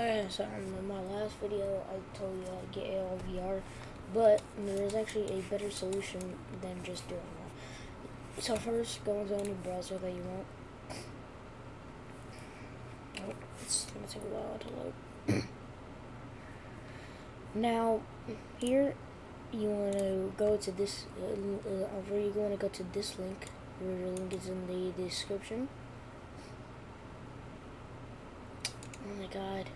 Okay, so in my last video, I told you how to get ALVR, but there is actually a better solution than just doing that. So first, go into any browser that you want. Oh, it's gonna take a while to load. now, here, you want to go to this, uh, uh, you want to go to this link, the link is in the description. Oh my god.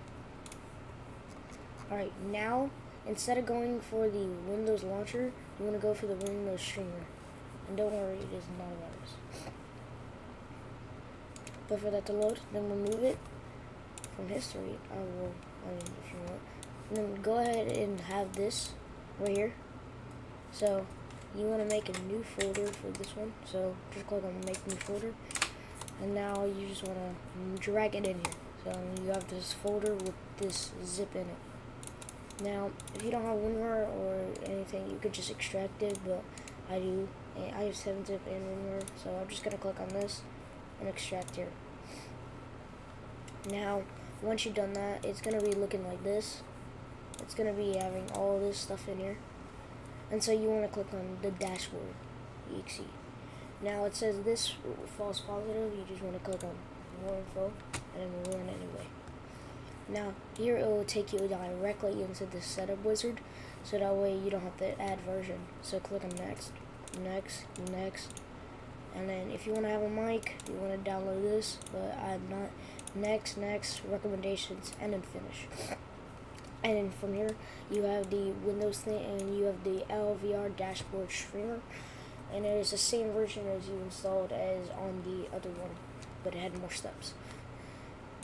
Alright, now, instead of going for the Windows launcher, you want to go for the Windows streamer. And don't worry, it is not a. But for that to load, then remove it from history. I will, I mean, if you want. And then go ahead and have this right here. So, you want to make a new folder for this one. So, just click on make new folder. And now you just want to drag it in here. So, you have this folder with this zip in it. Now, if you don't have WinRAR or anything, you could just extract it, but I do. I have 7-zip and WinRAR, so I'm just going to click on this and extract here. Now, once you've done that, it's going to be looking like this. It's going to be having all this stuff in here. And so you want to click on the dashboard, exe. Now it says this false positive, you just want to click on more info, and then we'll run anyway. Now, here it will take you directly into the setup wizard, so that way you don't have to add version. So click on next, next, next, and then if you want to have a mic, you want to download this, but I'm not. Next, next, recommendations, and then finish. And then from here, you have the Windows thing, and you have the ALVR dashboard streamer, and it is the same version as you installed as on the other one, but it had more steps.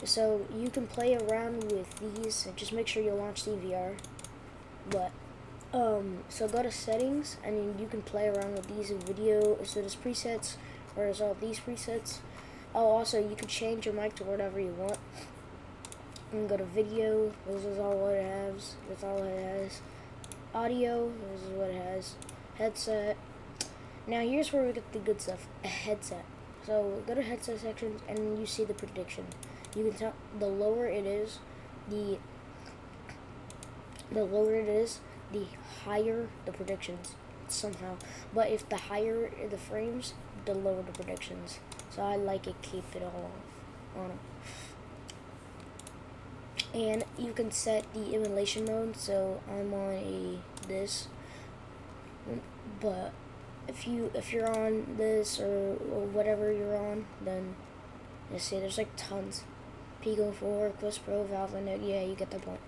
So you can play around with these. Just make sure you launch DVR. But um, so go to settings, and then you can play around with these video. So there's presets, or there's all these presets. Oh, also you can change your mic to whatever you want. And go to video. This is all what it has. That's all it has. Audio. This is what it has. Headset. Now here's where we get the good stuff. A headset. So go to headset sections, and you see the prediction you can tell the lower it is, the the lower it is, the higher the predictions somehow. But if the higher the frames, the lower the predictions. So I like it keep it all on. And you can set the emulation mode. So I'm on a this, but if you if you're on this or, whatever you're on, then you see there's like tons. Pico 4, Quest Pro, Valve, and yeah, you get the point.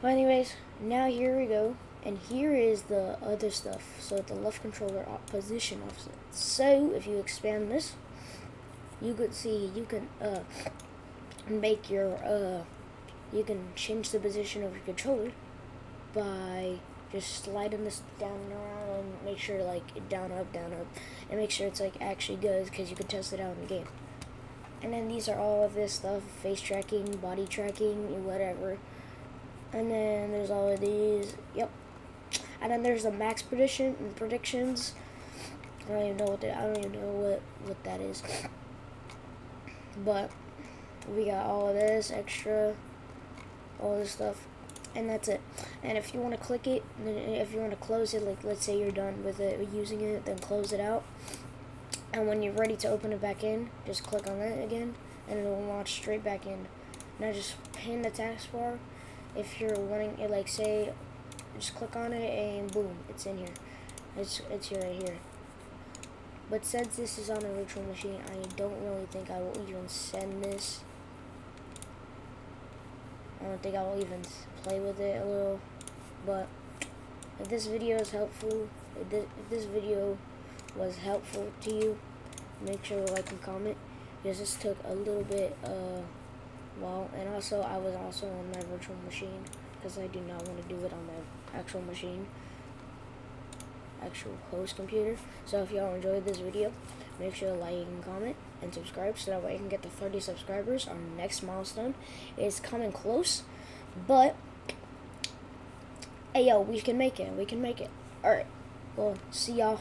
But anyways, now here we go. And here is the other stuff. So the left controller position offset. So if you expand this, you could see you can uh, make your uh, you can change the position of your controller by just sliding this down and around make sure like down up down up and make sure it's like actually good because you can test it out in the game. And then these are all of this stuff, face tracking, body tracking, whatever. And then there's all of these, yep. And then there's the max prediction and predictions. I don't even know what I don't even know what, what that is. But we got all of this extra, all this stuff, and that's it. And if you want to click it, if you want to close it, like let's say you're done with it, using it, then close it out. And when you're ready to open it back in just click on it again and it'll launch straight back in. Now just pin the taskbar. If you're wanting it like say just click on it and boom it's in here. It's it's here right here. But since this is on a virtual machine I don't really think I will even send this don't think I will even play with it a little but if this video is helpful if this, if this video was helpful to you, make sure to like and comment because this took a little bit uh while and also I was also on my virtual machine because I do not want to do it on my actual machine actual host computer. So if y'all enjoyed this video make sure to like and comment and subscribe so that way I can get to 30 subscribers our next milestone. Is coming close but hey yo we can make it. We can make it. All right. Well see y'all